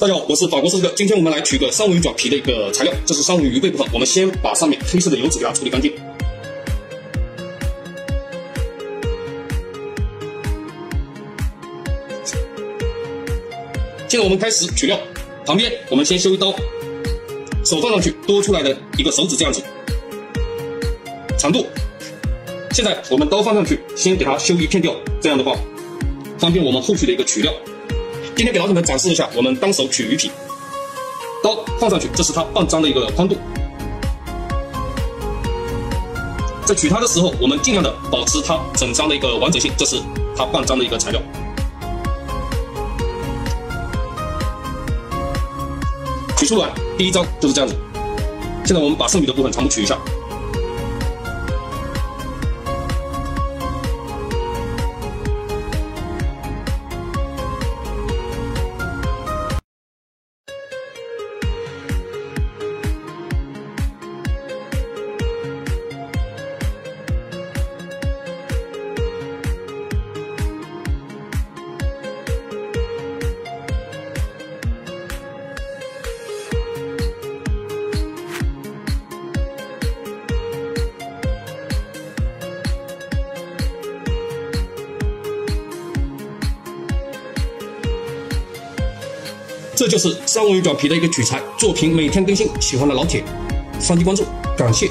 大家好，我是法国设计哥。今天我们来取个三文鱼卷皮的一个材料，这是三文鱼背部分。我们先把上面黑色的油脂给它处理干净。现在我们开始取料，旁边我们先修一刀，手放上去多出来的一个手指这样子，长度。现在我们刀放上去，先给它修一片掉，这样的话方便我们后续的一个取料。今天给老铁们展示一下，我们单手取鱼皮，刀放上去，这是它半张的一个宽度。在取它的时候，我们尽量的保持它整张的一个完整性，这是它半张的一个材料。取出来，第一张就是这样子。现在我们把剩余的部分全部取一下。这就是三文鱼表皮的一个取材，作品每天更新，喜欢的老铁，双击关注，感谢。